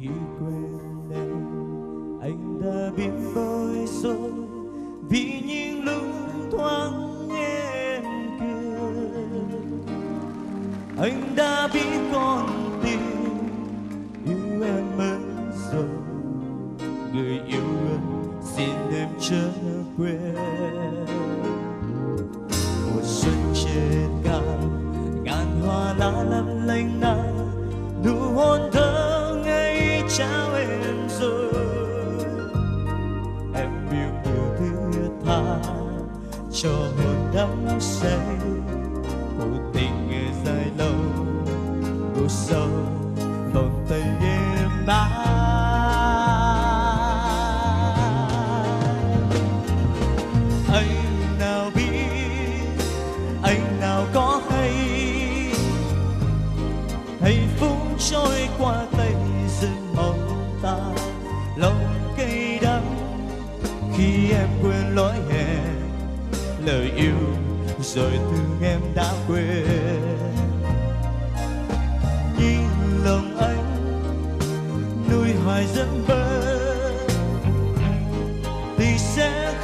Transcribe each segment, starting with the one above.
khi quên em anh đã biết bối rồi. vì những lúc thoáng em kia, anh đã biết con tim yêu em mất rồi người yêu ơi, xin em chớ quên mùa xuân trên cao ngàn hoa lá lấp lánh say.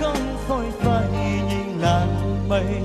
không phôi phai nhìn ngàn mây.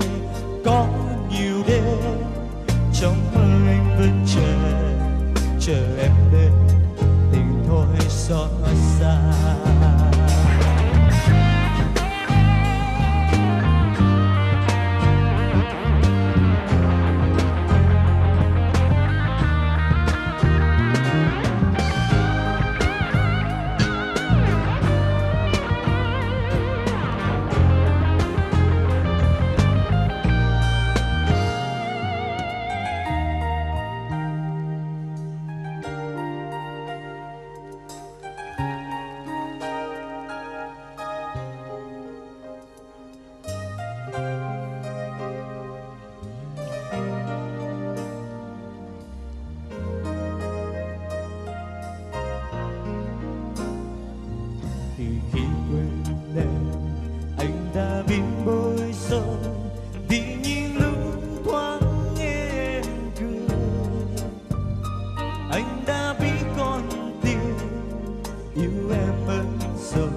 yêu em mất rồi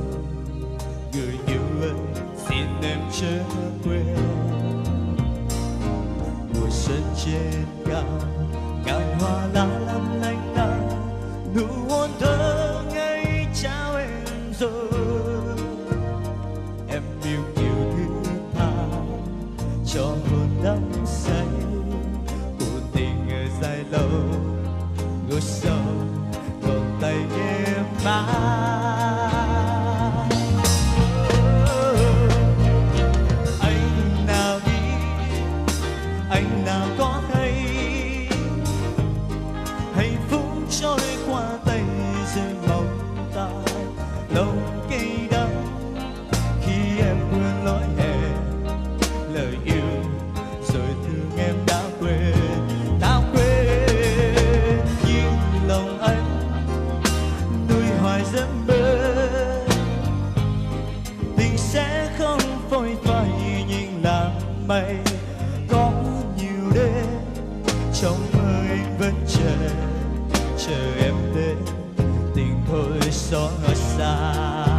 người yêu ơi, xin em chớ quên. Mùa xuân trên cao, ngàn hoa lá my giấc mơ tình sẽ không phôi phai nhưng làm mây có nhiều đêm. Trong mơ vẫn chờ chờ em đến. Tình thôi xóa xa.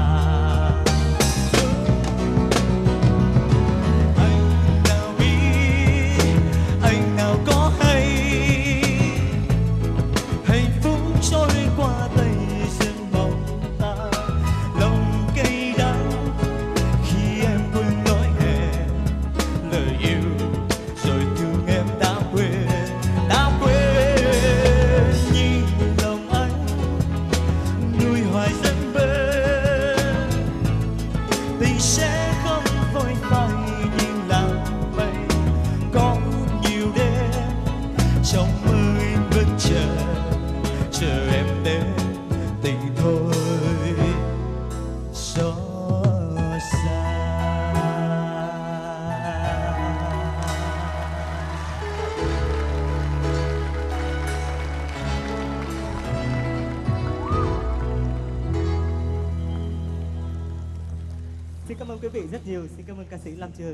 xin cảm ơn quý vị rất nhiều. Xin cảm ơn ca sĩ lâm trường.